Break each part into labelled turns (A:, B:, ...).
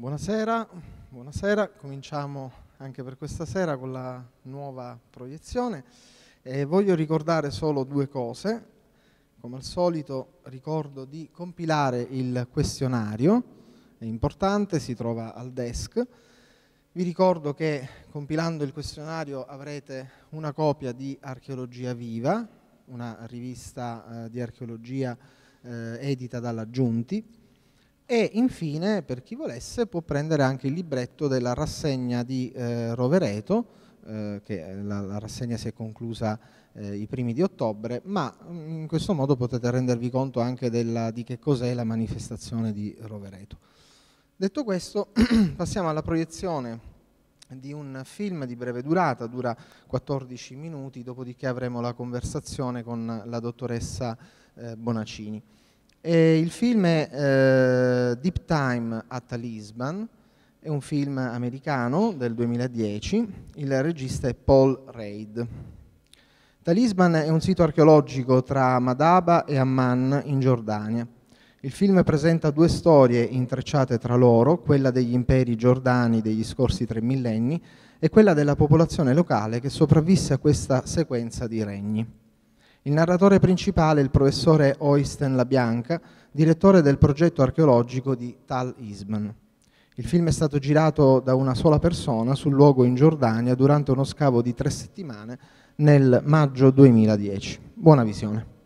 A: Buonasera, buonasera, cominciamo anche per questa sera con la nuova proiezione. E voglio ricordare solo due cose. Come al solito ricordo di compilare il questionario, è importante, si trova al desk. Vi ricordo che compilando il questionario avrete una copia di Archeologia Viva, una rivista eh, di archeologia eh, edita dalla Giunti, e infine, per chi volesse, può prendere anche il libretto della rassegna di eh, Rovereto, eh, che la, la, rassegna si è conclusa eh, i primi di ottobre, ma mm, in questo modo potete rendervi conto anche della, di che cos'è la manifestazione di Rovereto. Detto questo, passiamo alla proiezione di un film di breve durata, dura 14 minuti, dopodiché avremo la conversazione con la dottoressa eh, Bonaccini. E il film è eh, Deep Time at Lisbon, è un film americano del 2010, il regista è Paul Reid. Talisman è un sito archeologico tra Madaba e Amman in Giordania. Il film presenta due storie intrecciate tra loro, quella degli imperi giordani degli scorsi tre millenni e quella della popolazione locale che sopravvisse a questa sequenza di regni. Il narratore principale è il professore Oysten Labianca, direttore del progetto archeologico di Tal Isman. Il film è stato girato da una sola persona sul luogo in Giordania durante uno scavo di tre settimane nel maggio 2010. Buona visione.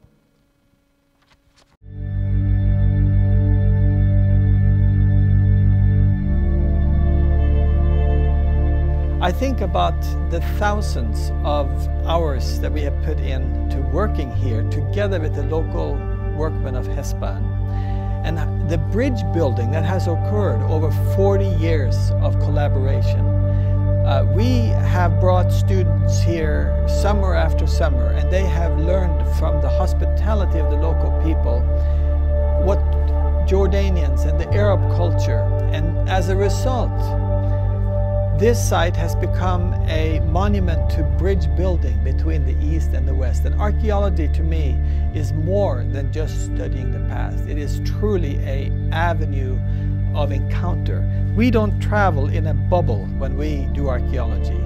B: I think about the thousands of hours that we have put in to working here together with the local workmen of Hespan. And the bridge building that has occurred over 40 years of collaboration. Uh, we have brought students here summer after summer and they have learned from the hospitality of the local people what Jordanians and the Arab culture and as a result this site has become a monument to bridge building between the East and the West. And archaeology to me is more than just studying the past. It is truly a avenue of encounter. We don't travel in a bubble when we do archaeology.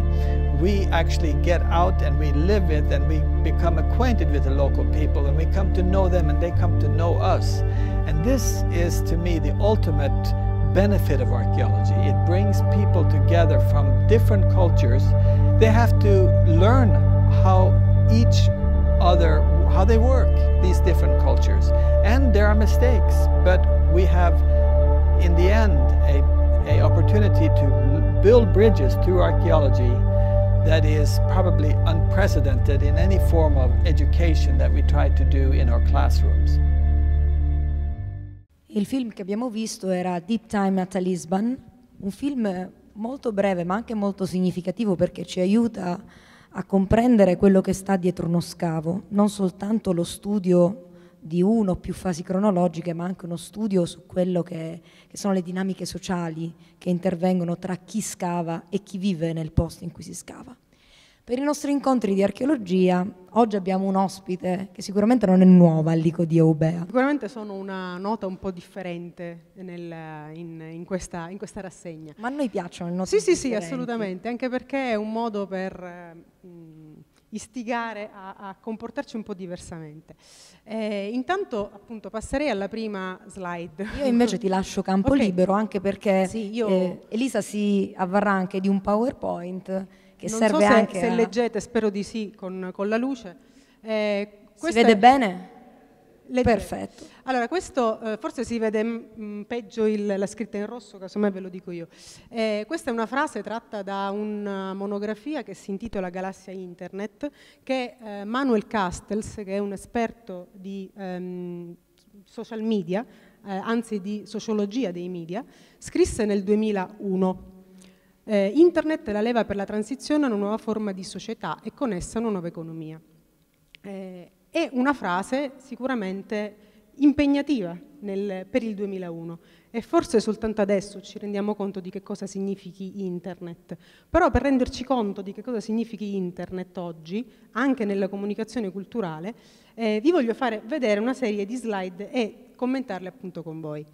B: We actually get out and we live it and we become acquainted with the local people and we come to know them and they come to know us. And this is to me the ultimate benefit of archaeology. It brings people together from different cultures. They have to learn how each other, how they work, these different cultures. And there are mistakes, but we have, in the end, a, a opportunity to build bridges through archaeology that is probably unprecedented in any form of education that we try to do in our classrooms.
C: Il film che abbiamo visto era Deep Time at Lisbon, un film molto breve ma anche molto significativo perché ci aiuta a comprendere quello che sta dietro uno scavo, non soltanto lo studio di uno o più fasi cronologiche, ma anche uno studio su quello che, che, sono le dinamiche sociali che intervengono tra chi scava e chi vive nel posto in cui si scava. Per i nostri incontri di archeologia, oggi abbiamo un ospite che sicuramente non è nuova all'Ico di Eubea.
D: Sicuramente sono una nota un po' differente nel, in, in, questa, in, questa, rassegna.
C: Ma a noi piacciono le note
D: Sì, sì, sì, assolutamente, anche perché è un modo per mh, istigare a, a, comportarci un po' diversamente. Eh, intanto appunto passerei alla prima slide.
C: Io invece ti lascio campo okay. libero anche perché sì, io... eh, Elisa si avvarrà anche di un PowerPoint che
D: non
C: serve
D: so se,
C: anche
D: se
C: a...
D: leggete, spero di sì, con, con la luce.
C: Eh, si vede è... bene?
D: Leggete.
C: Perfetto.
D: Allora, questo eh, forse si vede mh, mm, peggio il, la scritta in rosso, casomai ve lo dico io. Eh, questa è una frase tratta da una monografia che si intitola Galassia Internet, che eh, Manuel Castells, che è un esperto di ehm, social media, eh, anzi di sociologia dei media, scrisse nel 2001. Eh, internet è la leva per la transizione a una nuova forma di società e con essa una nuova economia. Eh, è una frase sicuramente impegnativa nel, per il 2001 e forse soltanto adesso ci rendiamo conto di che cosa significhi internet. Però per renderci conto di che cosa significhi internet oggi, anche nella comunicazione culturale, eh, vi voglio fare vedere una serie di slide e commentarle appunto con voi.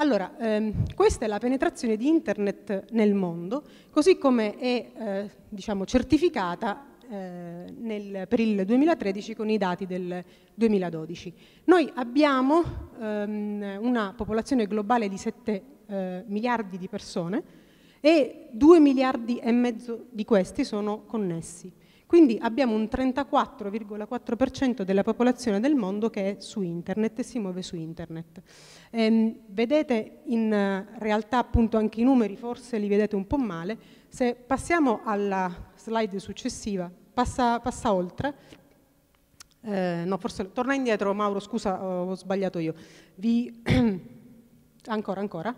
D: Allora, ehm, questa è la penetrazione di Internet nel mondo, così come è eh, diciamo, certificata eh, nel, per il 2013 con i dati del 2012. Noi abbiamo ehm, una popolazione globale di 7 eh, miliardi di persone e 2 miliardi e mezzo di questi sono connessi. Quindi abbiamo un 34,4% della popolazione del mondo che è su internet e si muove su internet. Ehm, vedete in realtà appunto anche i numeri, forse li vedete un po' male. Se passiamo alla slide successiva, passa, passa oltre. Eh, no, forse torna indietro Mauro, scusa, ho sbagliato io. Vi... ancora, ancora.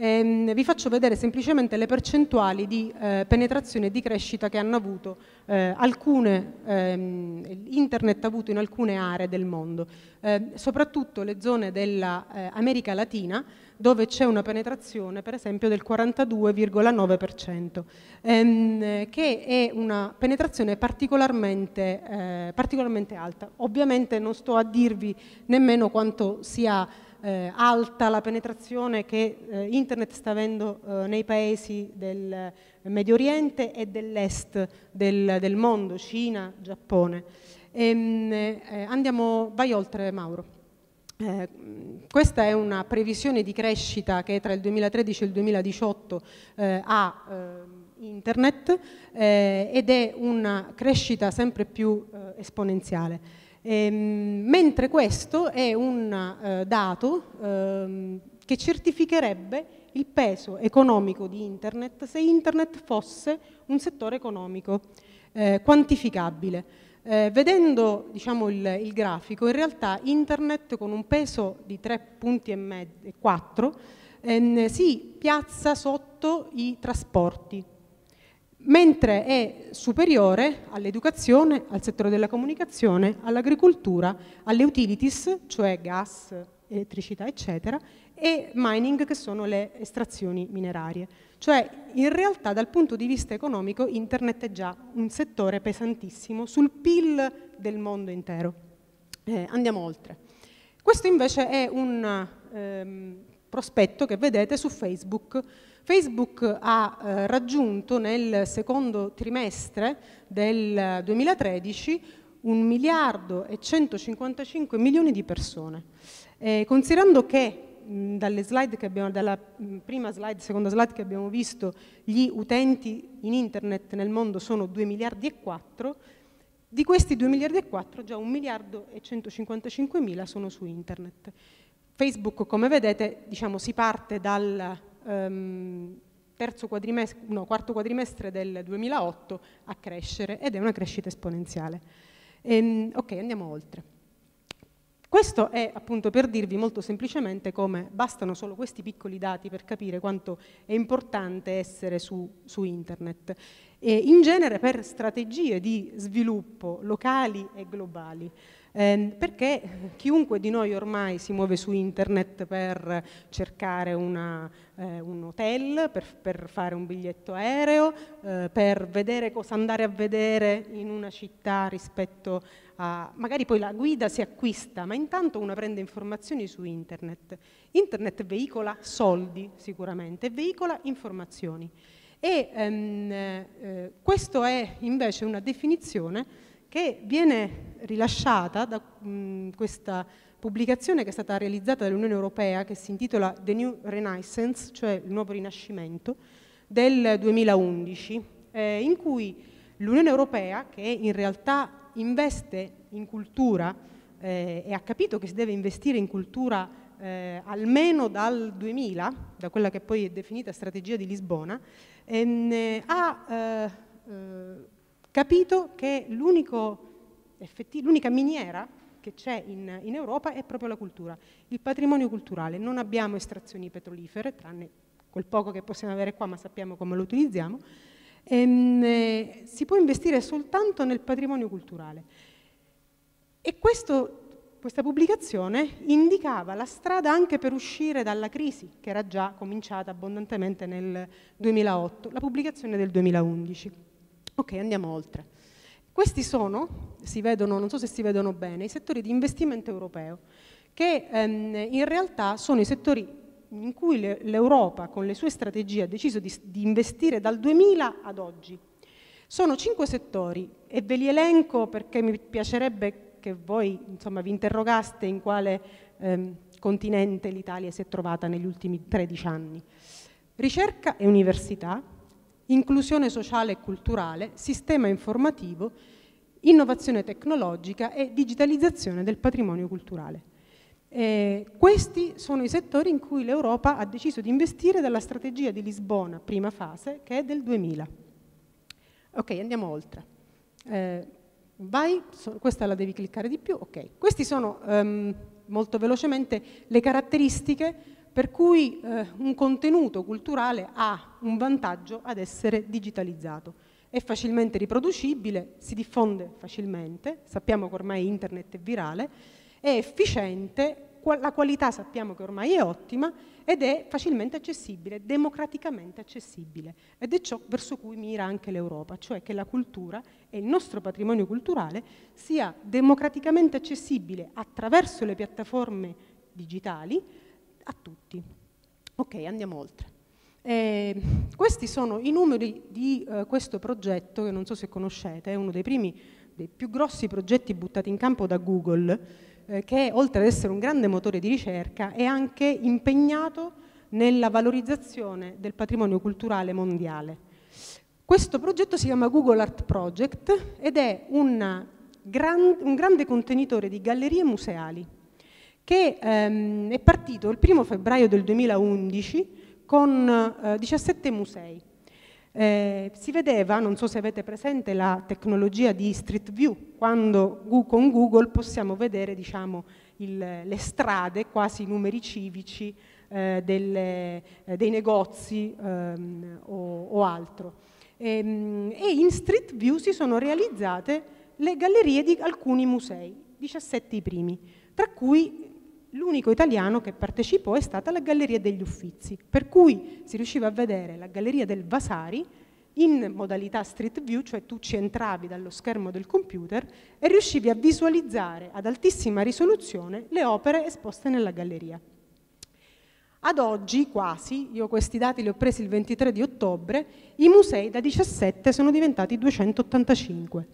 D: Ehm, vi faccio vedere semplicemente le percentuali di eh, penetrazione e di crescita che hanno avuto eh, alcune, ehm, internet ha avuto in alcune aree del mondo, eh, soprattutto le zone dell'America Latina dove c'è una penetrazione per esempio del 42,9%, ehm, che è una penetrazione particolarmente, eh, particolarmente alta. Ovviamente non sto a dirvi nemmeno quanto sia eh, alta la penetrazione che eh, internet sta avendo eh, nei paesi del Medio Oriente e dell'est del, del mondo, Cina, Giappone. E, ehm, eh, andiamo, vai oltre Mauro. Eh, questa è una previsione di crescita che tra il 2013 e il 2018 eh, ha eh, internet eh, ed è una crescita sempre più eh, esponenziale. Ehm, mentre questo è un eh, dato ehm, che certificherebbe il peso economico di Internet se Internet fosse un settore economico eh, quantificabile. Eh, vedendo diciamo, il, il, grafico, in realtà Internet con un peso di 3 punti e, mezzo, 4 ehm, si piazza sotto i trasporti, mentre è superiore all'educazione, al settore della comunicazione, all'agricoltura, alle utilities, cioè gas, elettricità, eccetera, e mining, che sono le estrazioni minerarie. Cioè, in realtà, dal punto di vista economico, Internet è già un settore pesantissimo sul PIL del mondo intero. Eh, andiamo oltre. Questo invece è un ehm, prospetto che vedete su Facebook Facebook ha eh, raggiunto nel secondo trimestre del 2013 un miliardo e 155 milioni di persone. Eh, considerando che dalle slide che abbiamo, dalla prima slide, seconda slide che abbiamo visto, gli utenti in internet nel mondo sono 2 miliardi e 4, di questi 2 miliardi e 4 già 1 miliardo e 155 mila sono su internet. Facebook, come vedete, diciamo, si parte dal ehm, quadrimestre, no, quarto quadrimestre del 2008 a crescere ed è una crescita esponenziale. Ehm, ok, andiamo oltre. Questo è appunto per dirvi molto semplicemente come bastano solo questi piccoli dati per capire quanto è importante essere su, su internet. E in genere per strategie di sviluppo locali e globali. Eh, perché chiunque di noi ormai si muove su internet per cercare una, eh, un hotel, per, per, fare un biglietto aereo, eh, per vedere cosa andare a vedere in una città rispetto a... magari poi la guida si acquista, ma intanto una prende informazioni su internet. Internet veicola soldi sicuramente, veicola informazioni. E ehm, eh, questo è invece una definizione che viene rilasciata da mh, questa pubblicazione che è stata realizzata dall'Unione Europea che si intitola The New Renaissance, cioè il nuovo rinascimento, del 2011, eh, in cui l'Unione Europea, che in realtà investe in cultura eh, e ha capito che si deve investire in cultura eh, almeno dal 2000, da quella che poi è definita strategia di Lisbona, ehm, ha eh, eh, capito che l'unica miniera che c'è in, in, Europa è proprio la cultura, il patrimonio culturale. Non abbiamo estrazioni petrolifere, tranne quel poco che possiamo avere qua, ma sappiamo come lo utilizziamo. Ehm, eh, si può investire soltanto nel patrimonio culturale. E questo, questa pubblicazione indicava la strada anche per uscire dalla crisi, che era già cominciata abbondantemente nel 2008, la pubblicazione del 2011. Ok, andiamo oltre. Questi sono, si vedono, non so se si vedono bene, i settori di investimento europeo, che ehm, in realtà sono i settori in cui l'Europa con le sue strategie ha deciso di, di investire dal 2000 ad oggi. Sono cinque settori e ve li elenco perché mi piacerebbe che voi insomma, vi interrogaste in quale ehm, continente l'Italia si è trovata negli ultimi 13 anni. Ricerca e università, inclusione sociale e culturale, sistema informativo, innovazione tecnologica e digitalizzazione del patrimonio culturale. Eh, questi sono i settori in cui l'Europa ha deciso di investire dalla strategia di Lisbona, prima fase, che è del 2000. Ok, andiamo oltre. Eh, vai, so, questa la devi cliccare di più, ok. Questi sono um, molto velocemente le caratteristiche per cui eh, un contenuto culturale ha un vantaggio ad essere digitalizzato. È facilmente riproducibile, si diffonde facilmente, sappiamo che ormai internet è virale, è efficiente, la qualità sappiamo che ormai è ottima ed è facilmente accessibile, democraticamente accessibile. Ed è ciò verso cui mira anche l'Europa, cioè che la cultura e il nostro patrimonio culturale sia democraticamente accessibile attraverso le piattaforme digitali a tutti. Ok, andiamo oltre. Eh, questi sono i numeri di eh, questo progetto, che non so se conoscete, è uno dei primi, dei più grossi progetti buttati in campo da Google, eh, che oltre ad essere un grande motore di ricerca è anche impegnato nella valorizzazione del patrimonio culturale mondiale. Questo progetto si chiama Google Art Project ed è gran, un grande contenitore di gallerie museali che ehm, è partito il 1 febbraio del 2011 con eh, 17 musei. Eh, si vedeva, non so se avete presente la tecnologia di Street View, quando con Google possiamo vedere diciamo, il, le strade, quasi i numeri civici eh, delle, eh, dei negozi ehm, o, o, altro. E, ehm, e in Street View si sono realizzate le gallerie di alcuni musei, 17 i primi, tra cui l'unico italiano che partecipò è stata la Galleria degli Uffizi, per cui si riusciva a vedere la Galleria del Vasari in modalità Street View, cioè tu ci entravi dallo schermo del computer e riuscivi a visualizzare ad altissima risoluzione le opere esposte nella galleria. Ad oggi, quasi, io questi dati li ho presi il 23 di ottobre, i musei da 17 sono diventati 285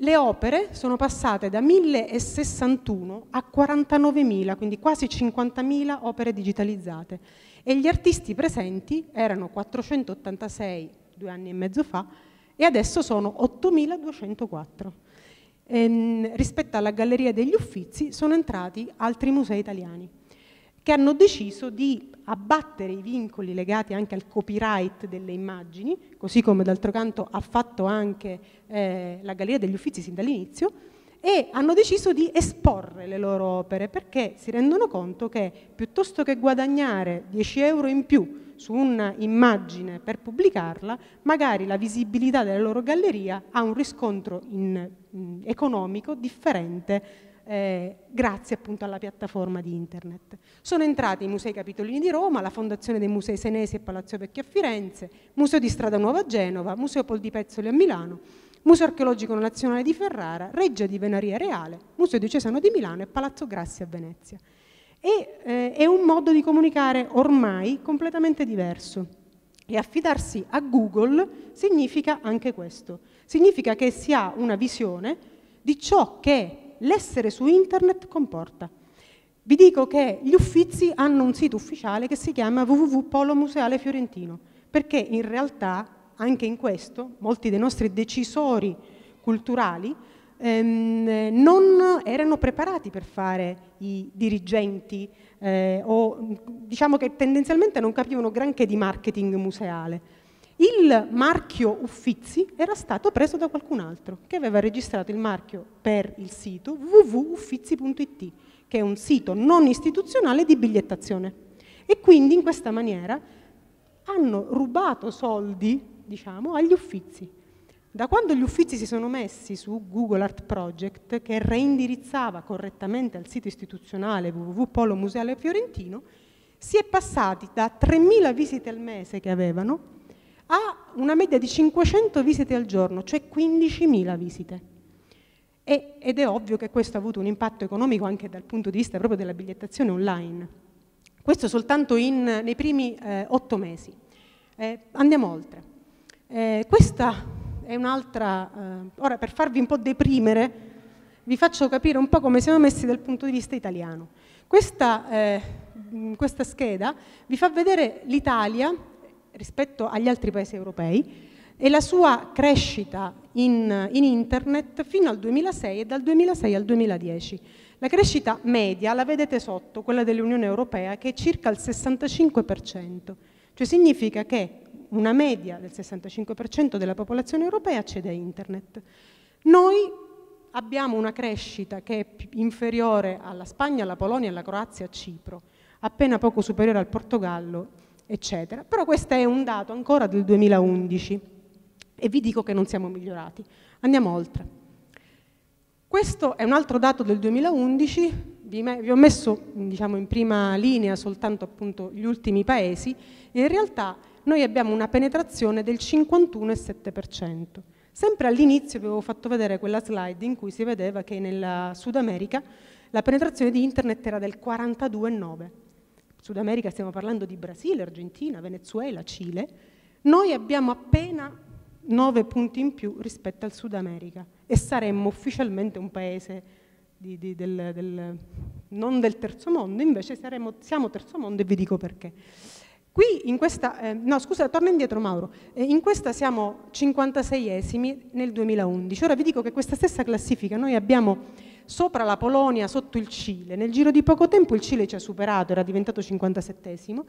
D: le opere sono passate da 1061 a 49.000, quindi quasi 50.000 opere digitalizzate e gli artisti presenti erano 486 due anni e mezzo fa e adesso sono 8.204. Ehm, rispetto alla Galleria degli Uffizi sono entrati altri musei italiani che hanno deciso di abbattere i vincoli legati anche al copyright delle immagini, così come d'altro canto ha fatto anche eh, la Galleria degli Uffizi sin dall'inizio, e hanno deciso di esporre le loro opere perché si rendono conto che piuttosto che guadagnare 10 euro in più su un'immagine per pubblicarla, magari la visibilità della loro galleria ha un riscontro in, in, economico differente eh, grazie appunto alla piattaforma di internet. Sono entrati i Musei Capitolini di Roma, la Fondazione dei Musei Senesi e Palazzo Vecchio a Firenze, Museo di Strada Nuova a Genova, Museo Pol di Pezzoli a Milano, Museo Archeologico Nazionale di Ferrara, Reggia di Venaria Reale, Museo Diocesano di Milano e Palazzo Grassi a Venezia. E eh, è un modo di comunicare ormai completamente diverso. E affidarsi a Google significa anche questo. Significa che si ha una visione di ciò che l'essere su internet comporta. Vi dico che gli Uffizi hanno un sito ufficiale che si chiama www.polomuseale fiorentino, perché in realtà anche in questo molti dei nostri decisori culturali ehm, non erano preparati per fare i dirigenti eh, o diciamo che tendenzialmente non capivano granché di marketing museale. Il marchio Uffizi era stato preso da qualcun altro che aveva registrato il marchio per il sito www.uffizi.it, che è un sito non istituzionale di bigliettazione. E quindi in questa maniera hanno rubato soldi, diciamo, agli Uffizi. Da quando gli Uffizi si sono messi su Google Art Project, che reindirizzava correttamente al sito istituzionale www.polomuseale fiorentino, si è passati da 3.000 visite al mese che avevano ha una media di 500 visite al giorno, cioè 15.000 visite. E, ed è ovvio che questo ha avuto un impatto economico anche dal punto di vista proprio della bigliettazione online. Questo soltanto in, nei primi eh, otto mesi. Eh, andiamo oltre. Eh, questa è un'altra... Eh, ora, per farvi un po' deprimere, vi faccio capire un po' come siamo messi dal punto di vista italiano. Questa, eh, questa scheda vi fa vedere l'Italia rispetto agli altri paesi europei e la sua crescita in, in, internet fino al 2006 e dal 2006 al 2010. La crescita media la vedete sotto, quella dell'Unione Europea, che è circa il 65%, cioè significa che una media del 65% della popolazione europea accede a internet. Noi abbiamo una crescita che è inferiore alla Spagna, alla Polonia, alla Croazia, a Cipro, appena poco superiore al Portogallo, eccetera. Però questo è un dato ancora del 2011 e vi dico che non siamo migliorati. Andiamo oltre. Questo è un altro dato del 2011, vi, ho messo diciamo, in prima linea soltanto appunto, gli ultimi paesi, in realtà noi abbiamo una penetrazione del 51,7%. Sempre all'inizio vi avevo fatto vedere quella slide in cui si vedeva che nel Sud America la penetrazione di internet era del 42,9%. Sud America stiamo parlando di Brasile, Argentina, Venezuela, Cile. Noi abbiamo appena 9 punti in più rispetto al Sud America e saremmo ufficialmente un paese di, di, del, del, non del terzo mondo, invece saremo, siamo terzo mondo e vi dico perché. Qui in questa, eh, no scusa, torna indietro Mauro, eh, in questa siamo 56esimi nel 2011. Ora vi dico che questa stessa classifica noi abbiamo sopra la Polonia, sotto il Cile. Nel giro di poco tempo il Cile ci ha superato, era diventato 57esimo,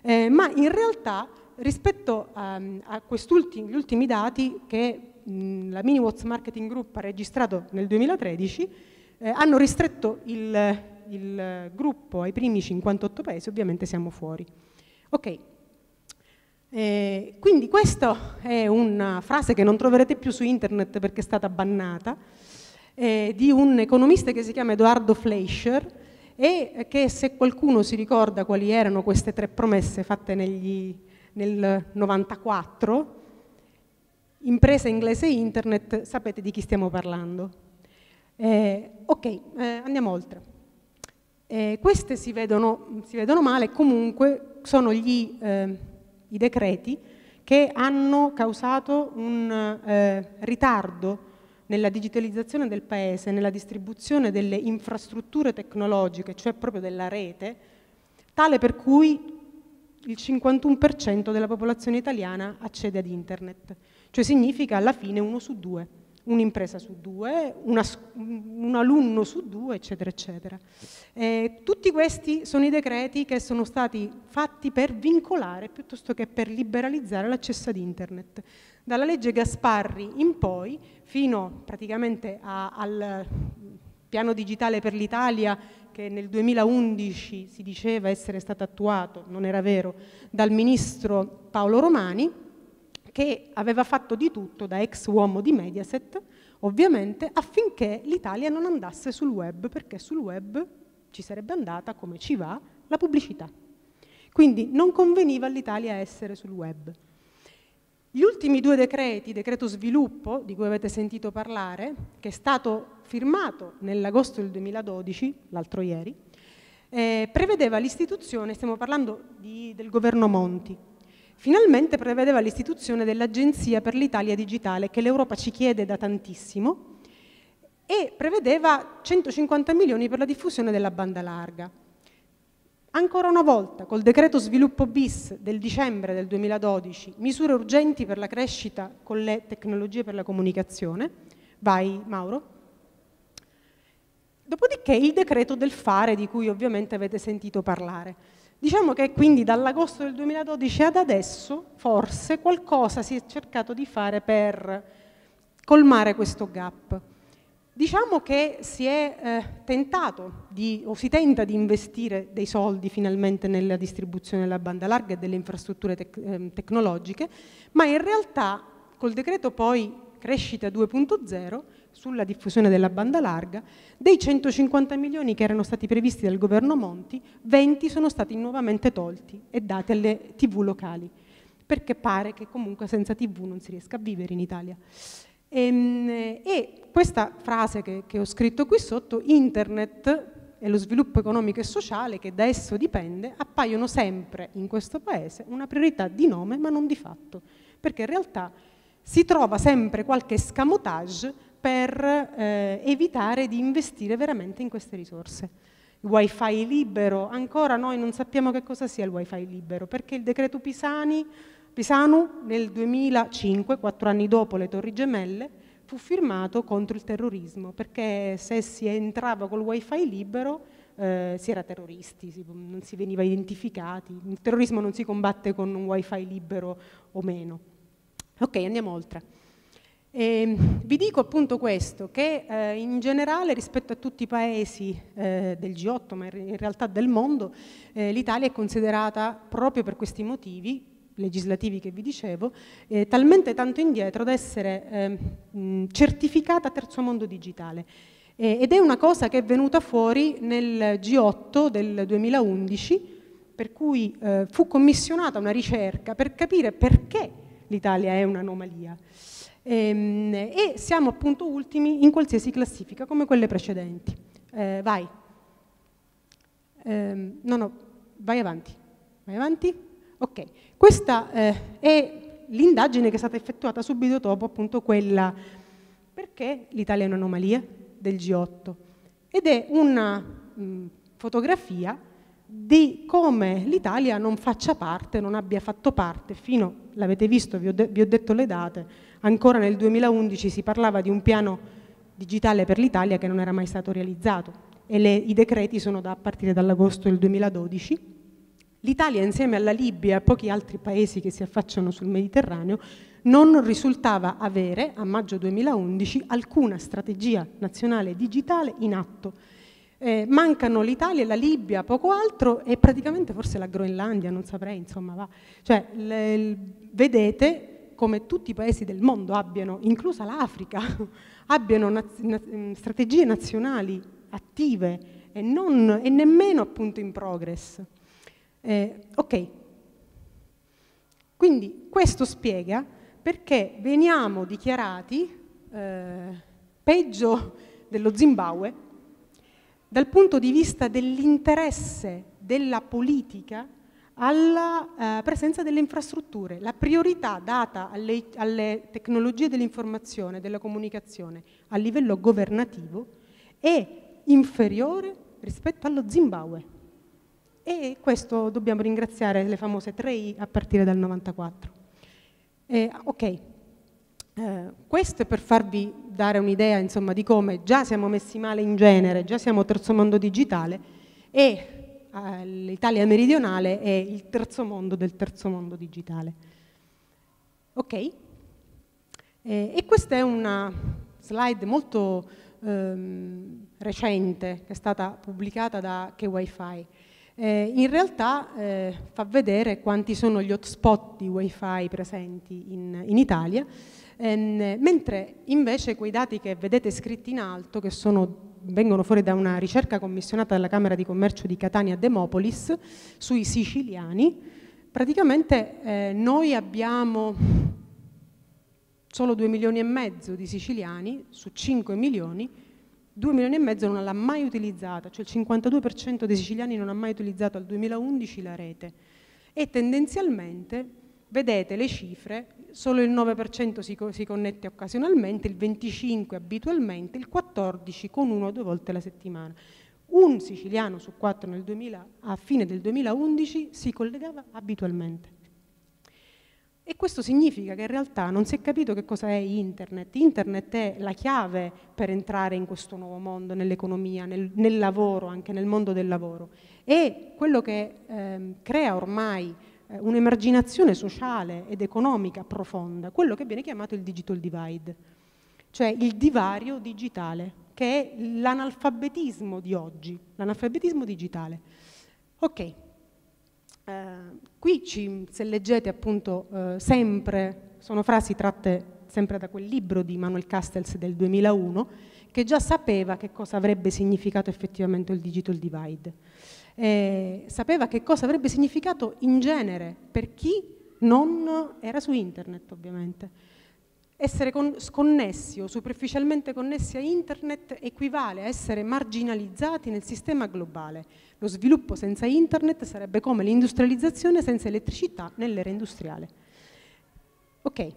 D: eh, ma in realtà rispetto a, a questi ultimi dati che mh, la Miniwatts Marketing Group ha registrato nel 2013, eh, hanno ristretto il, il gruppo ai primi 58 paesi, ovviamente siamo fuori. Ok, eh, quindi questa è una frase che non troverete più su internet perché è stata bannata, eh, di un economista che si chiama Edoardo Fleischer e che se qualcuno si ricorda quali erano queste tre promesse fatte negli, nel 94, impresa inglese internet, sapete di chi stiamo parlando. Eh, ok, eh, andiamo oltre. Eh, queste si vedono, si vedono, male, comunque sono gli, eh, i decreti che hanno causato un eh, ritardo nella digitalizzazione del paese, nella distribuzione delle infrastrutture tecnologiche, cioè proprio della rete, tale per cui il 51% della popolazione italiana accede ad internet, cioè significa alla fine uno su due un'impresa su due, una, un alunno su due, eccetera, eccetera. Eh, tutti questi sono i decreti che sono stati fatti per vincolare piuttosto che per liberalizzare l'accesso ad internet. Dalla legge Gasparri in poi, fino praticamente a, al piano digitale per l'Italia che nel 2011 si diceva essere stato attuato, non era vero, dal ministro Paolo Romani, che aveva fatto di tutto da ex uomo di Mediaset, ovviamente, affinché l'Italia non andasse sul web, perché sul web ci sarebbe andata, come ci va, la pubblicità. Quindi non conveniva all'Italia essere sul web. Gli ultimi due decreti, decreto sviluppo, di cui avete sentito parlare, che è stato firmato nell'agosto del 2012, l'altro ieri, eh, prevedeva l'istituzione, stiamo parlando di, del governo Monti, Finalmente prevedeva l'istituzione dell'Agenzia per l'Italia Digitale, che l'Europa ci chiede da tantissimo, e prevedeva 150 milioni per la diffusione della banda larga. Ancora una volta, col decreto sviluppo bis del dicembre del 2012, misure urgenti per la crescita con le tecnologie per la comunicazione. Vai Mauro. Dopodiché il decreto del fare, di cui ovviamente avete sentito parlare. Diciamo che quindi dall'agosto del 2012 ad adesso forse qualcosa si è cercato di fare per colmare questo gap. Diciamo che si è eh, tentato di, o si tenta di investire dei soldi finalmente nella distribuzione della banda larga e delle infrastrutture tec eh, tecnologiche, ma in realtà col decreto poi crescita 2.0 sulla diffusione della banda larga, dei 150 milioni che erano stati previsti dal governo Monti, 20 sono stati nuovamente tolti e dati alle tv locali, perché pare che comunque senza tv non si riesca a vivere in Italia. E, ehm, e questa frase che, che ho scritto qui sotto, internet e lo sviluppo economico e sociale che da esso dipende appaiono sempre in questo Paese una priorità di nome ma non di fatto, perché in realtà si trova sempre qualche escamotage per eh, evitare di investire veramente in queste risorse. Wifi libero, ancora noi non sappiamo che cosa sia il wifi libero, perché il decreto Pisani, Pisanu nel 2005, quattro anni dopo le Torri Gemelle, fu firmato contro il terrorismo, perché se si entrava col wifi libero eh, si era terroristi, si, non si veniva identificati. Il terrorismo non si combatte con un wifi libero o meno. Ok, andiamo oltre. E vi dico appunto questo, che eh, in generale rispetto a tutti i paesi eh, del G8, ma in realtà del mondo, eh, l'Italia è considerata proprio per questi motivi legislativi che vi dicevo, eh, talmente tanto indietro da essere eh, certificata terzo mondo digitale. Eh, ed è una cosa che è venuta fuori nel G8 del 2011, per cui eh, fu commissionata una ricerca per capire perché l'Italia è un'anomalia. Ehm, e siamo appunto ultimi in qualsiasi classifica, come quelle precedenti. Eh, vai. Ehm, no, no, vai avanti. Vai avanti. Ok, questa eh, è l'indagine che è stata effettuata subito dopo appunto quella perché l'Italia è un'anomalia del G8 ed è una mh, fotografia di come l'Italia non faccia parte, non abbia fatto parte fino, l'avete visto, vi ho, vi ho detto le date, ancora nel 2011 si parlava di un piano digitale per l'Italia che non era mai stato realizzato. E le, i decreti sono da a partire dall'agosto del 2012 L'Italia, insieme alla Libia e a pochi altri paesi che si affacciano sul Mediterraneo, non risultava avere, a maggio 2011, alcuna strategia nazionale digitale in atto. Eh, mancano l'Italia la Libia, poco altro, e praticamente forse la Groenlandia, non saprei, insomma, va. Cioè, le, vedete come tutti i paesi del mondo abbiano, inclusa l'Africa, abbiano naz- na- strategie nazionali attive e, non, e nemmeno appunto in progress. Eh, ok, quindi questo spiega perché veniamo dichiarati eh, peggio dello Zimbabwe dal punto di vista dell'interesse della politica alla eh, presenza delle infrastrutture. La priorità data alle, alle tecnologie dell'informazione e della comunicazione a livello governativo è inferiore rispetto allo Zimbabwe. E questo dobbiamo ringraziare le famose 3I a partire dal 94. Eh, ok, eh, questo è per farvi dare un'idea di come già siamo messi male in genere, già siamo terzo mondo digitale e eh, l'Italia meridionale è il terzo mondo del terzo mondo digitale. Ok? Eh, e questa è una slide molto ehm, recente che è stata pubblicata da KWiFi eh, in realtà eh, fa vedere quanti sono gli hotspot di wifi presenti in, in Italia, ehm, mentre invece quei dati che vedete scritti in alto, che sono, vengono fuori da una ricerca commissionata dalla Camera di Commercio di Catania Demopolis sui siciliani, praticamente eh, noi abbiamo solo 2 milioni e mezzo di siciliani su 5 milioni 2 milioni e mezzo non l'ha mai utilizzata, cioè il 52% dei siciliani non ha mai utilizzato al 2011 la rete e tendenzialmente, vedete le cifre, solo il 9% si, si connette occasionalmente, il 25% abitualmente, il 14% con uno o due volte la settimana. Un siciliano su quattro 2000, a fine del 2011 si collegava abitualmente. E questo significa che in realtà non si è capito che cosa è internet. Internet è la chiave per entrare in questo nuovo mondo, nell'economia, nel, nel lavoro, anche nel mondo del lavoro. È quello che eh, crea ormai eh, un'emarginazione sociale ed economica profonda, quello che viene chiamato il digital divide, cioè il divario digitale, che è l'analfabetismo di oggi, l'analfabetismo digitale. Ok, eh, qui ci, se leggete appunto eh, sempre, sono frasi tratte sempre da quel libro di Manuel Castells del 2001, che già sapeva che cosa avrebbe significato effettivamente il digital divide. Eh, sapeva che cosa avrebbe significato in genere per chi non era su internet ovviamente. Essere con, sconnessi o superficialmente connessi a internet equivale a essere marginalizzati nel sistema globale. Lo sviluppo senza internet sarebbe come l'industrializzazione senza elettricità nell'era industriale. Ok,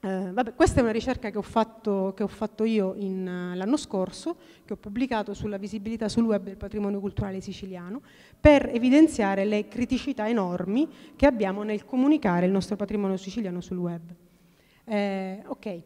D: eh, vabbè, questa è una ricerca che ho fatto, che ho fatto io uh, l'anno scorso, che ho pubblicato sulla visibilità sul web del patrimonio culturale siciliano, per evidenziare le criticità enormi che abbiamo nel comunicare il nostro patrimonio siciliano sul web. Eh, ok.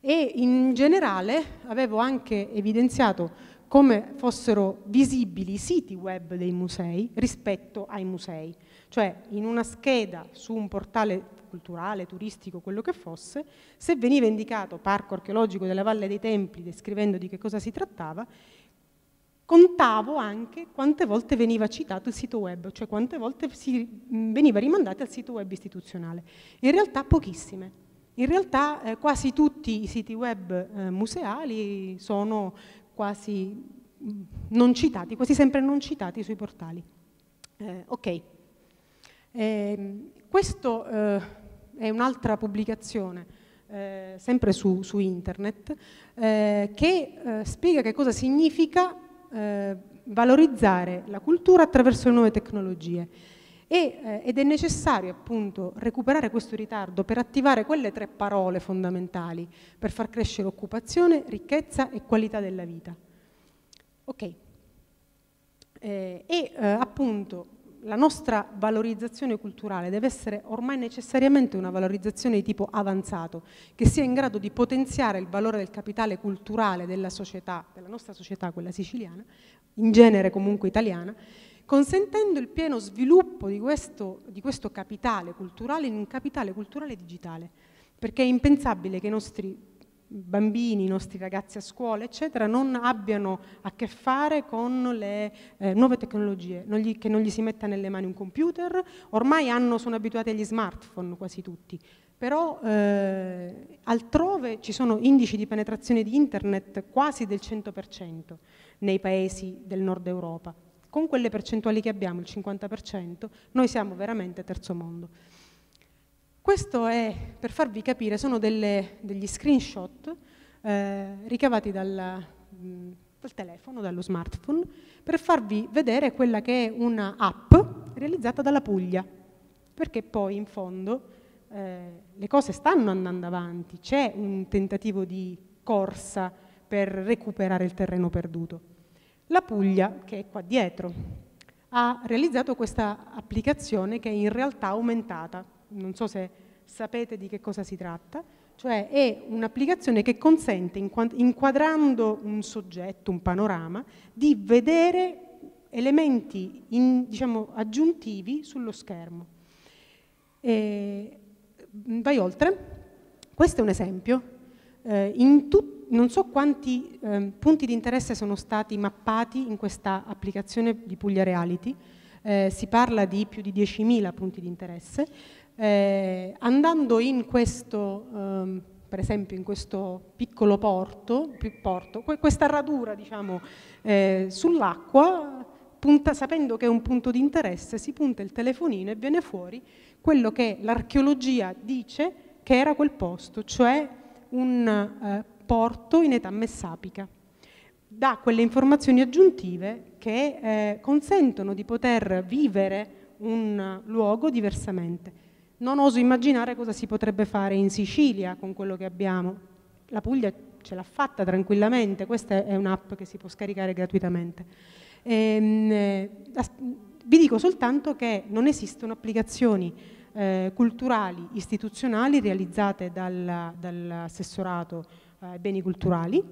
D: E in generale avevo anche evidenziato come fossero visibili i siti web dei musei rispetto ai musei. Cioè in una scheda su un portale culturale, turistico, quello che fosse, se veniva indicato Parco archeologico della Valle dei Templi descrivendo di che cosa si trattava, contavo anche quante volte veniva citato il sito web, cioè quante volte si veniva rimandato al sito web istituzionale. In realtà pochissime. In realtà eh, quasi tutti i siti web eh, museali sono quasi non citati, quasi sempre non citati sui portali. Eh, ok. Eh, questo eh, è un'altra pubblicazione, eh, sempre su, su internet, eh, che spiega che cosa significa valorizzare la cultura attraverso le nuove tecnologie. E, ed è necessario appunto recuperare questo ritardo per attivare quelle tre parole fondamentali per far crescere occupazione, ricchezza e qualità della vita. Ok. Eh, e eh, appunto la nostra valorizzazione culturale deve essere ormai necessariamente una valorizzazione di tipo avanzato, che sia in grado di potenziare il valore del capitale culturale della società, della nostra società, quella siciliana, in genere comunque italiana, consentendo il pieno sviluppo di questo, di questo capitale culturale in un capitale culturale digitale, perché è impensabile che i nostri bambini, i nostri ragazzi a scuola, eccetera, non abbiano a che fare con le eh, nuove tecnologie, non gli, che non gli si metta nelle mani un computer, ormai hanno, sono abituati agli smartphone quasi tutti, però eh, altrove ci sono indici di penetrazione di internet quasi del 100% nei paesi del nord Europa. Con quelle percentuali che abbiamo, il 50%, noi siamo veramente terzo mondo. Questo è, per farvi capire, sono delle, degli screenshot eh, ricavati dal, mh, dal, telefono, dallo smartphone, per farvi vedere quella che è una app realizzata dalla Puglia, perché poi in fondo eh, le cose stanno andando avanti, c'è un tentativo di corsa per recuperare il terreno perduto. La Puglia, che è qua dietro, ha realizzato questa applicazione che è in realtà aumentata non so se sapete di che cosa si tratta, cioè è un'applicazione che consente, inquadrando un soggetto, un panorama, di vedere elementi in, diciamo, aggiuntivi sullo schermo. E vai oltre. Questo è un esempio. Eh, non so quanti eh, punti di interesse sono stati mappati in questa applicazione di Puglia Reality, eh, si parla di più di 10.000 punti di interesse, eh, andando in questo, ehm, per esempio in questo piccolo porto, porto questa radura diciamo, eh, sull'acqua, sapendo che è un punto di interesse, si punta il telefonino e viene fuori quello che l'archeologia dice che era quel posto, cioè un eh, porto in età messapica. Dà quelle informazioni aggiuntive che eh, consentono di poter vivere un luogo diversamente. Non oso immaginare cosa si potrebbe fare in Sicilia con quello che abbiamo. La Puglia ce l'ha fatta tranquillamente, questa è un'app che si può scaricare gratuitamente. Ehm, eh, vi dico soltanto che non esistono applicazioni eh, culturali istituzionali realizzate dal, dall'assessorato ai eh, beni culturali.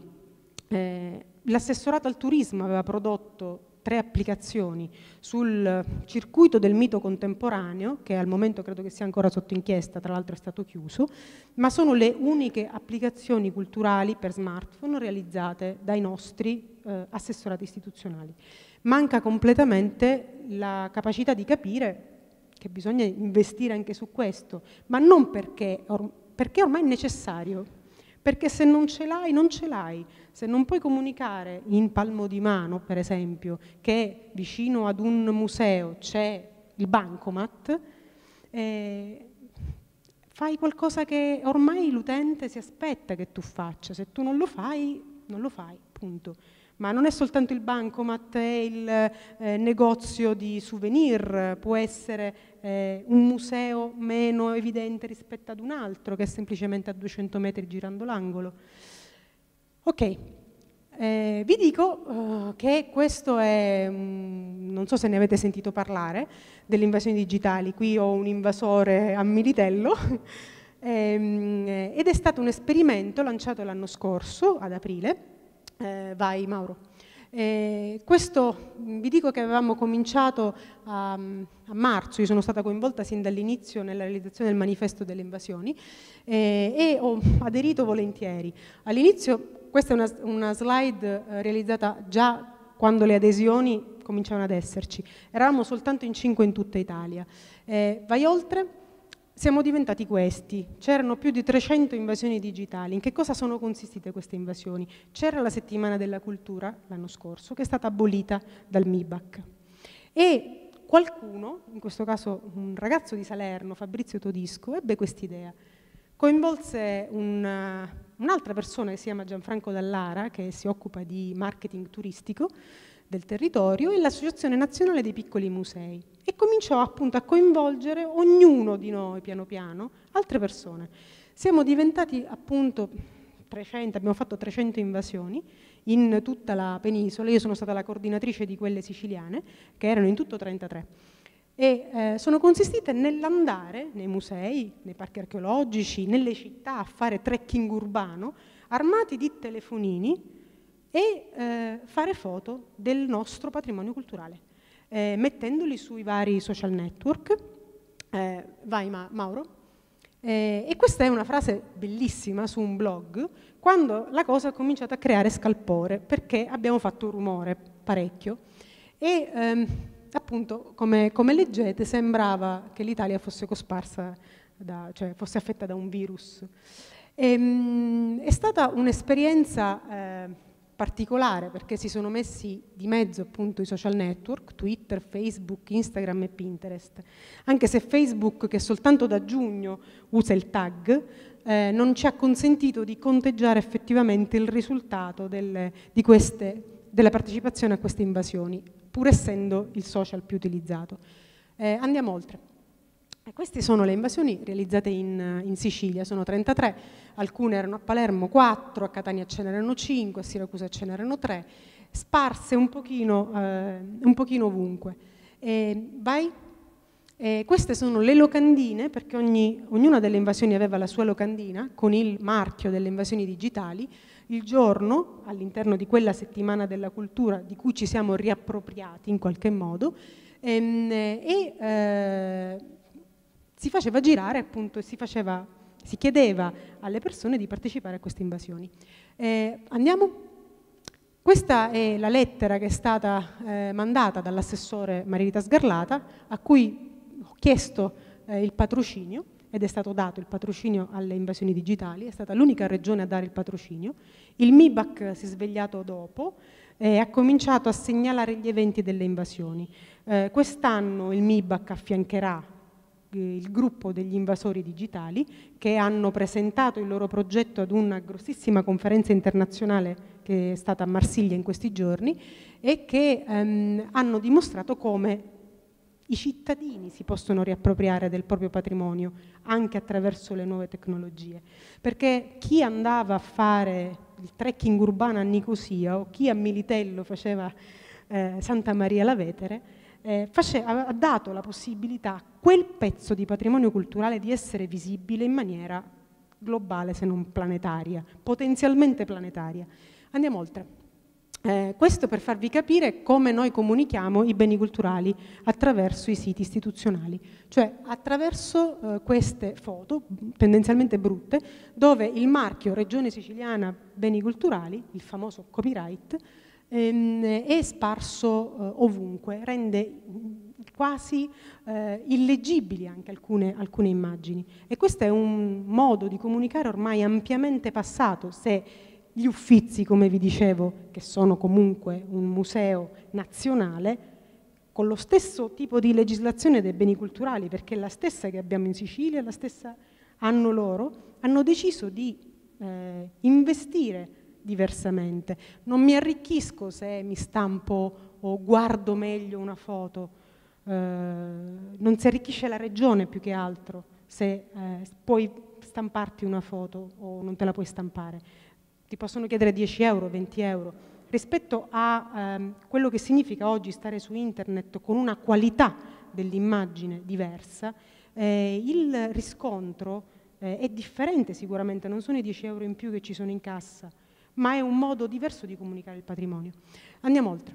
D: Eh, l'assessorato al turismo aveva prodotto tre applicazioni sul circuito del mito contemporaneo, che al momento credo che sia ancora sotto inchiesta, tra l'altro è stato chiuso, ma sono le uniche applicazioni culturali per smartphone realizzate dai nostri eh, assessorati istituzionali. Manca completamente la capacità di capire che bisogna investire anche su questo, ma non perché, or- perché ormai è necessario, perché se non ce l'hai, non ce l'hai. Se non puoi comunicare in palmo di mano, per esempio, che vicino ad un museo c'è il bancomat, eh, fai qualcosa che ormai l'utente si aspetta che tu faccia, se tu non lo fai, non lo fai, punto. Ma non è soltanto il bancomat, è il eh, negozio di souvenir, può essere eh, un museo meno evidente rispetto ad un altro, che è semplicemente a 200 metri girando l'angolo. Ok, eh, vi dico uh, che questo è, um, non so se ne avete sentito parlare, delle invasioni digitali. Qui ho un invasore a Militello ehm, ed è stato un esperimento lanciato l'anno scorso, ad aprile. Eh, vai Mauro. Eh, questo vi dico che avevamo cominciato a, a, marzo, io sono stata coinvolta sin dall'inizio nella realizzazione del manifesto delle invasioni eh, e ho aderito volentieri. All'inizio questa è una, una slide eh, realizzata già quando le adesioni cominciavano ad esserci. Eravamo soltanto in 5 in tutta Italia. Eh, vai oltre, siamo diventati questi. C'erano più di 300 invasioni digitali. In che cosa sono consistite queste invasioni? C'era la settimana della cultura l'anno scorso che è stata abolita dal MIBAC. E qualcuno, in questo caso un ragazzo di Salerno, Fabrizio Todisco, ebbe quest'idea coinvolse un, un'altra persona che si chiama Gianfranco Dallara, che si occupa di marketing turistico del territorio, e l'Associazione Nazionale dei Piccoli Musei. E cominciò appunto a coinvolgere ognuno di noi, piano piano, altre persone. Siamo diventati appunto 300, abbiamo fatto 300 invasioni in tutta la penisola, io sono stata la coordinatrice di quelle siciliane, che erano in tutto 33 e eh, sono consistite nell'andare nei musei, nei parchi archeologici, nelle città a fare trekking urbano, armati di telefonini e eh, fare foto del nostro patrimonio culturale, eh, mettendoli sui vari social network. Eh, vai Ma Mauro. Eh, e questa è una frase bellissima su un blog, quando la cosa ha cominciato a creare scalpore, perché abbiamo fatto rumore parecchio. E, ehm, appunto, come, come leggete, sembrava che l'Italia fosse cosparsa, da, cioè fosse affetta da un virus. E, ehm, è stata un'esperienza eh, particolare perché si sono messi di mezzo appunto i social network, Twitter, Facebook, Instagram e Pinterest. Anche se Facebook, che soltanto da giugno usa il tag, eh, non ci ha consentito di conteggiare effettivamente il risultato delle, queste, della partecipazione a queste invasioni pur essendo il social più utilizzato. Eh, andiamo oltre. E queste sono le invasioni realizzate in, in, Sicilia, sono 33, alcune erano a Palermo 4, a Catania ce n'erano 5, a Siracusa ce n'erano 3, sparse un pochino, eh, un pochino ovunque. E vai? E queste sono le locandine, perché ogni, ognuna delle invasioni aveva la sua locandina con il marchio delle invasioni digitali, il giorno all'interno di quella settimana della cultura di cui ci siamo riappropriati in qualche modo ehm, e eh, si faceva girare appunto si, faceva, si chiedeva alle persone di partecipare a queste invasioni. Eh, andiamo? Questa è la lettera che è stata eh, mandata dall'assessore Marilita Sgarlata a cui ho chiesto eh, il patrocinio ed è stato dato il patrocinio alle invasioni digitali, è stata l'unica regione a dare il patrocinio. Il MIBAC si è svegliato dopo e ha cominciato a segnalare gli eventi delle invasioni. Eh, quest'anno il MIBAC affiancherà eh, il gruppo degli invasori digitali che hanno presentato il loro progetto ad una grossissima conferenza internazionale che è stata a Marsiglia in questi giorni e che ehm, hanno dimostrato come i cittadini si possono riappropriare del proprio patrimonio anche attraverso le nuove tecnologie, perché chi andava a fare il trekking urbano a Nicosia o chi a Militello faceva eh, Santa Maria la Vetere, eh, ha dato la possibilità a quel pezzo di patrimonio culturale di essere visibile in maniera globale se non planetaria, potenzialmente planetaria. Andiamo oltre. Eh, questo per farvi capire come noi comunichiamo i beni culturali attraverso i siti istituzionali, cioè attraverso eh, queste foto, tendenzialmente brutte, dove il marchio Regione Siciliana Beni Culturali, il famoso copyright, ehm, è sparso eh, ovunque, rende quasi eh, illeggibili anche alcune, alcune immagini. E questo è un modo di comunicare ormai ampiamente passato, se gli Uffizi, come vi dicevo, che sono comunque un museo nazionale, con lo stesso tipo di legislazione dei beni culturali, perché è la stessa che abbiamo in Sicilia, la stessa hanno loro, hanno deciso di eh, investire diversamente. Non mi arricchisco se mi stampo o guardo meglio una foto, eh, non si arricchisce la regione più che altro se eh, puoi stamparti una foto o non te la puoi stampare. Ti possono chiedere 10 euro, 20 euro. Rispetto a ehm, quello che significa oggi stare su internet con una qualità dell'immagine diversa, eh, il riscontro eh, è differente sicuramente, non sono i 10 euro in più che ci sono in cassa, ma è un modo diverso di comunicare il patrimonio. Andiamo oltre.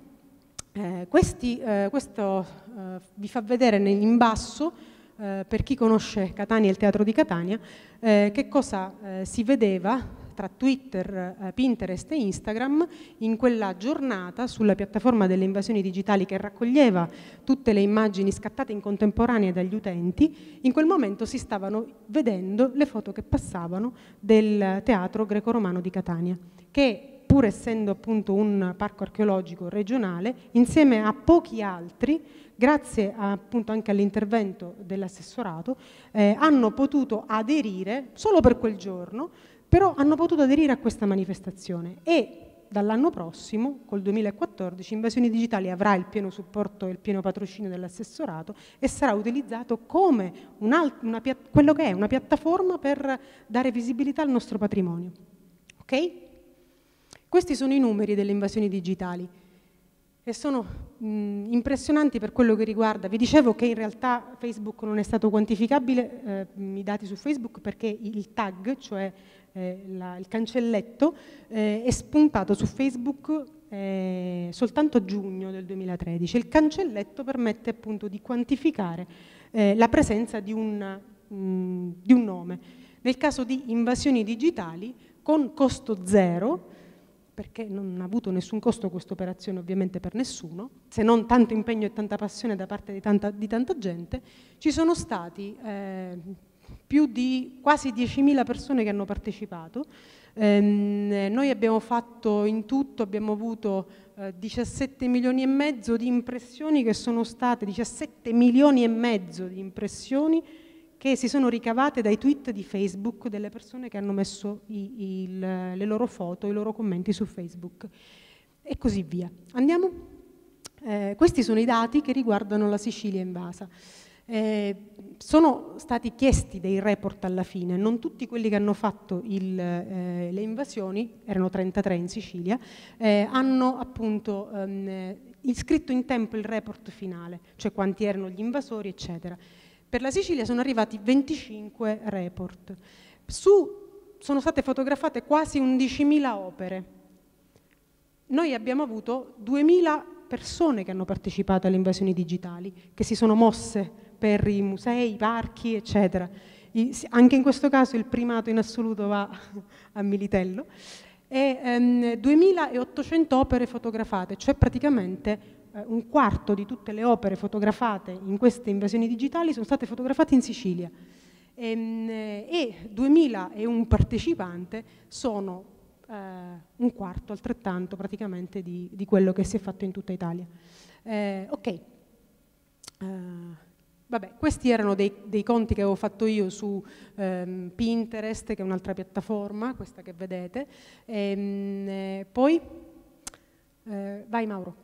D: Eh, questi, eh, questo eh, vi fa vedere in basso, eh, per chi conosce Catania e il teatro di Catania, eh, che cosa si vedeva tra Twitter, eh, Pinterest e Instagram in quella giornata sulla piattaforma delle invasioni digitali che raccoglieva tutte le immagini scattate in contemporanea dagli utenti, in quel momento si stavano vedendo le foto che passavano del teatro greco-romano di Catania, che pur essendo appunto un parco archeologico regionale, insieme a pochi altri, grazie appunto anche all'intervento dell'assessorato, eh, hanno potuto aderire solo per quel giorno però hanno potuto aderire a questa manifestazione e dall'anno prossimo, col 2014, Invasioni Digitali avrà il pieno supporto e il pieno patrocinio dell'assessorato e sarà utilizzato come una, quello che è una piattaforma per dare visibilità al nostro patrimonio. Ok? Questi sono i numeri delle invasioni digitali e sono mh, impressionanti per quello che riguarda. Vi dicevo che in realtà Facebook non è stato quantificabile, eh, i dati su Facebook, perché il tag, cioè eh, la, il cancelletto, eh, è spuntato su Facebook eh, soltanto a giugno del 2013. Il cancelletto permette appunto di quantificare eh, la presenza di un, mh, di un nome. Nel caso di invasioni digitali, con costo zero, perché non ha avuto nessun costo questa operazione ovviamente per nessuno, se non tanto impegno e tanta passione da parte di tanta, di tanta gente, ci sono stati eh, più di quasi 10.000 persone che hanno partecipato. Eh, noi abbiamo fatto in tutto, abbiamo avuto eh, 17 milioni e mezzo di impressioni che sono state, 17 milioni e mezzo di impressioni che si sono ricavate dai tweet di Facebook delle persone che hanno messo i, il, le loro foto, i loro commenti su Facebook e così via. Andiamo? Eh, questi sono i dati che riguardano la Sicilia invasa. Eh, sono stati chiesti dei report alla fine, non tutti quelli che hanno fatto il, eh, le invasioni, erano 33 in Sicilia, eh, hanno appunto ehm, iscritto in tempo il report finale, cioè quanti erano gli invasori, eccetera. Per la Sicilia sono arrivati 25 report. Su sono state fotografate quasi 11.000 opere. Noi abbiamo avuto 2.000 persone che hanno partecipato alle invasioni digitali, che si sono mosse per i musei, i parchi, eccetera. Anche in questo caso il primato in assoluto va a Militello. E ehm, 2.800 opere fotografate, cioè praticamente eh, un quarto di tutte le opere fotografate in queste invasioni digitali sono state fotografate in Sicilia ehm, e 2001 partecipante sono eh, un quarto altrettanto praticamente di, di, quello che si è fatto in tutta Italia. Eh, ok. Uh, Vabbè, questi erano dei, dei, conti che avevo fatto io su ehm, Pinterest, che è un'altra piattaforma, questa che vedete. E, ehm, eh, poi, eh, vai Mauro.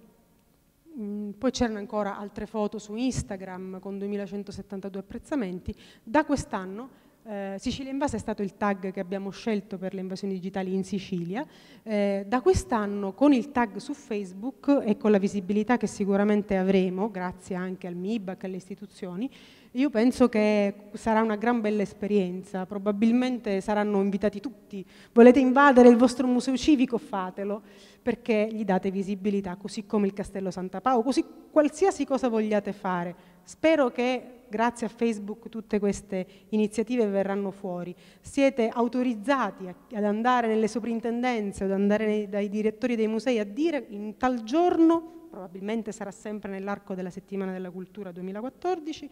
D: Mm, poi c'erano ancora altre foto su Instagram con 2172 apprezzamenti. Da quest'anno eh, Sicilia Invasa è stato il tag che abbiamo scelto per le invasioni digitali in Sicilia. Eh, da quest'anno con il tag su Facebook e con la visibilità che sicuramente avremo, grazie anche al MIBAC e alle istituzioni, io penso che sarà una gran bella esperienza, probabilmente saranno invitati tutti. Volete invadere il vostro museo civico? Fatelo, perché gli date visibilità, così come il Castello Santa Paolo, così qualsiasi cosa vogliate fare. Spero che grazie a Facebook tutte queste iniziative verranno fuori. Siete autorizzati ad andare nelle soprintendenze, ad andare dai direttori dei musei a dire in tal giorno, probabilmente sarà sempre nell'arco della settimana della cultura 2014,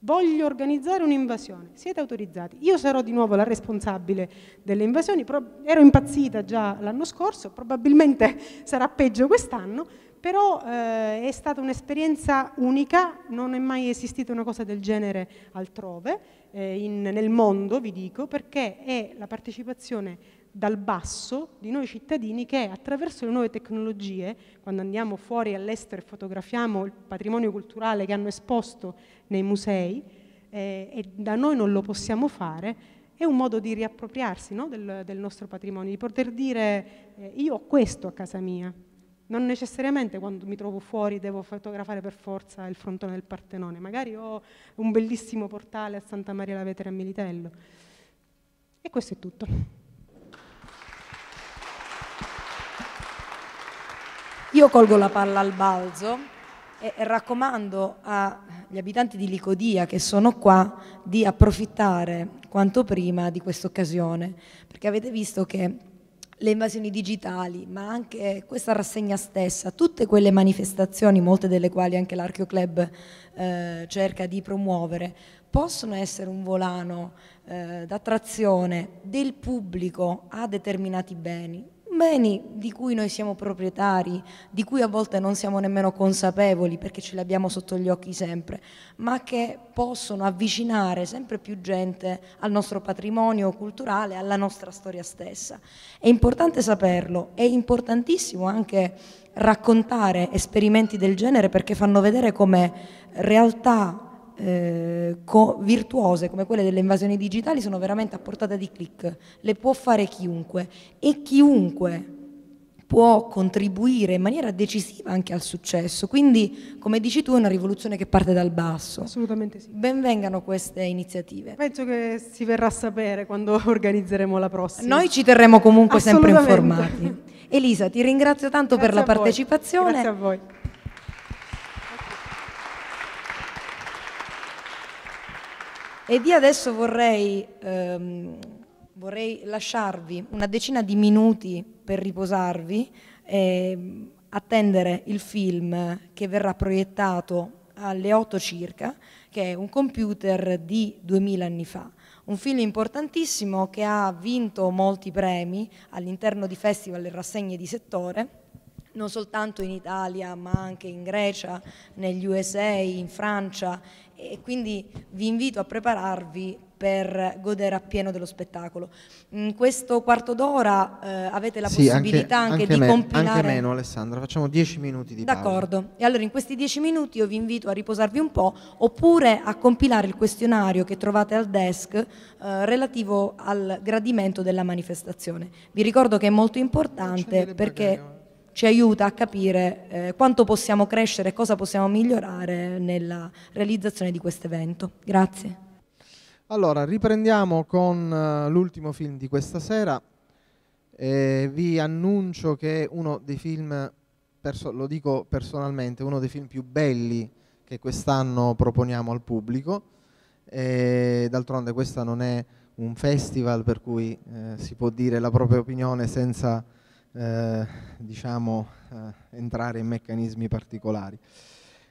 D: voglio organizzare un'invasione, siete autorizzati. Io sarò di nuovo la responsabile delle invasioni, ero impazzita già l'anno scorso, probabilmente sarà peggio quest'anno, però eh, è stata un'esperienza unica, non è mai esistita una cosa del genere altrove, eh, in, nel mondo, vi dico, perché è la partecipazione dal basso di noi cittadini che attraverso le nuove tecnologie, quando andiamo fuori all'estero e fotografiamo il patrimonio culturale che hanno esposto nei musei, eh, e da noi non lo possiamo fare, è un modo di riappropriarsi no, del, del, nostro patrimonio, di poter dire eh, io ho questo a casa mia. Non necessariamente quando mi trovo fuori devo fotografare per forza il frontone del Partenone, magari ho un bellissimo portale a Santa Maria la Vetere a Militello. E questo è tutto.
C: Io colgo la palla al balzo e raccomando agli abitanti di Licodia che sono qua di approfittare quanto prima di questa occasione, perché avete visto che le invasioni digitali, ma anche questa rassegna stessa, tutte quelle manifestazioni, molte delle quali anche l'Archeo Club eh, cerca di promuovere, possono essere un volano eh, d'attrazione del pubblico a determinati beni, beni di cui noi siamo proprietari, di cui a volte non siamo nemmeno consapevoli perché ce li abbiamo sotto gli occhi sempre, ma che possono avvicinare sempre più gente al nostro patrimonio culturale, alla nostra storia stessa. È importante saperlo, è importantissimo anche raccontare esperimenti del genere perché fanno vedere come realtà eh, virtuose come quelle delle invasioni digitali sono veramente a portata di clic, le può fare chiunque e chiunque può contribuire in maniera decisiva anche al successo. Quindi, come dici tu, è una rivoluzione che parte dal basso.
D: Assolutamente sì.
C: Benvengano queste iniziative.
D: Penso che si verrà a sapere quando organizzeremo la prossima.
C: Noi ci terremo comunque sempre informati. Elisa, ti ringrazio tanto
D: Grazie
C: per la partecipazione.
D: Grazie a voi.
C: E di adesso vorrei, ehm, vorrei lasciarvi una decina di minuti per riposarvi e attendere il film che verrà proiettato alle 8 circa, che è un computer di 2000 anni fa. Un film importantissimo che ha vinto molti premi all'interno di festival e rassegne di settore, non soltanto in Italia ma anche in Grecia, negli USA, in Francia e quindi vi invito a prepararvi per godere appieno dello spettacolo. In questo quarto d'ora eh, avete la
A: sì,
C: possibilità anche,
A: anche,
C: anche
A: di
C: me, compilare...
A: Anche meno Alessandra, facciamo dieci minuti di
C: pausa. D'accordo, e allora in questi dieci minuti io vi invito a riposarvi un po' oppure a compilare il questionario che trovate al desk eh, relativo al gradimento della manifestazione. Vi ricordo che è molto importante perché ci aiuta a capire eh, quanto possiamo crescere e cosa possiamo migliorare nella realizzazione di questo evento. Grazie.
A: Allora, riprendiamo con uh, l'ultimo film di questa sera. Eh, vi annuncio che è uno dei film, lo dico personalmente, uno dei film più belli che quest'anno proponiamo al pubblico. d'altronde questo non è un festival per cui eh, si può dire la propria opinione senza eh, diciamo, eh, entrare in meccanismi particolari.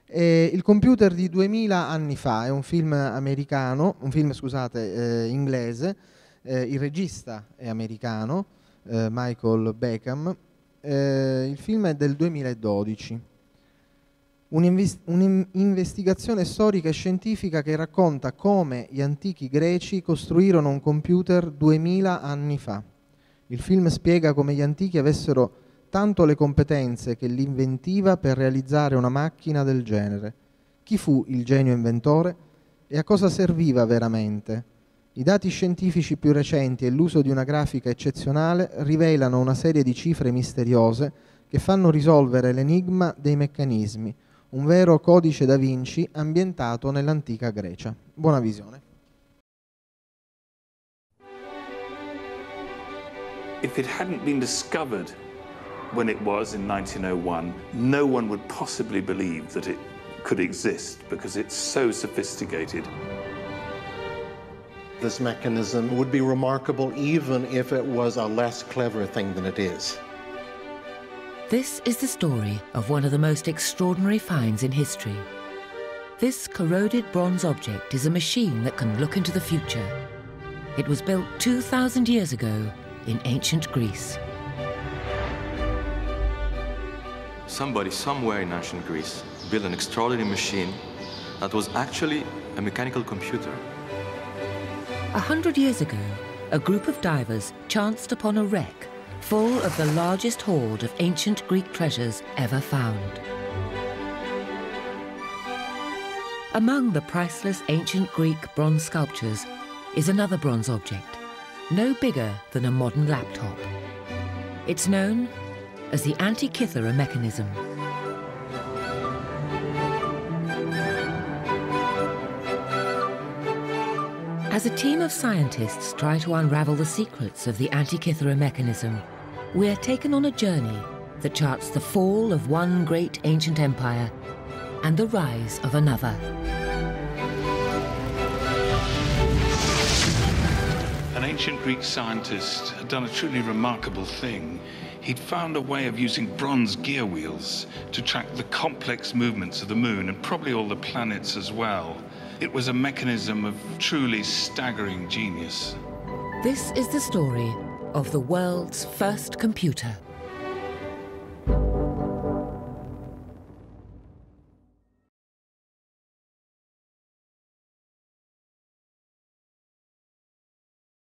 A: E il computer di 2000 anni fa è un film americano, un film scusate, eh, inglese, eh, il regista è americano, Michael Beckham, il film è del 2012. Un'investigazione storica e scientifica che racconta come gli antichi greci costruirono un computer 2000 anni fa. Il film spiega come gli antichi avessero tanto le competenze che l'inventiva per realizzare una macchina del genere. Chi fu il genio inventore e a cosa serviva veramente? I dati scientifici più recenti e l'uso di una grafica eccezionale rivelano una serie di cifre misteriose che fanno risolvere l'enigma dei meccanismi, un vero codice da Vinci ambientato nell'antica Grecia. Buona visione.
E: If it hadn't been discovered when it was in 1901, no one would possibly believe that it could exist because it's so sophisticated.
F: This mechanism would be remarkable even if it was a less clever thing than it is.
G: This is the story of one of the most extraordinary finds in history. This corroded bronze object is a machine that can look into the future. It was built 2,000 years ago in ancient Greece.
H: somebody somewhere in ancient Greece built an extraordinary machine that was actually a mechanical computer.
G: A hundred years ago, a group of divers chanced upon a wreck full of the largest hoard of ancient Greek treasures ever found. Among the priceless ancient Greek bronze sculptures is another bronze object, no bigger than a modern laptop. It's known as the Antikythera mechanism. As a team of scientists try to unravel the secrets of the Antikythera mechanism, we're taken on a journey that charts the fall of one great ancient empire and the rise of another.
E: Ancient Greek scientist had done a truly remarkable thing. He'd found a way of using bronze gear wheels to track the complex movements of the moon and probably all the planets as well. It was a mechanism of truly staggering genius.
G: This is the story of the world's first computer.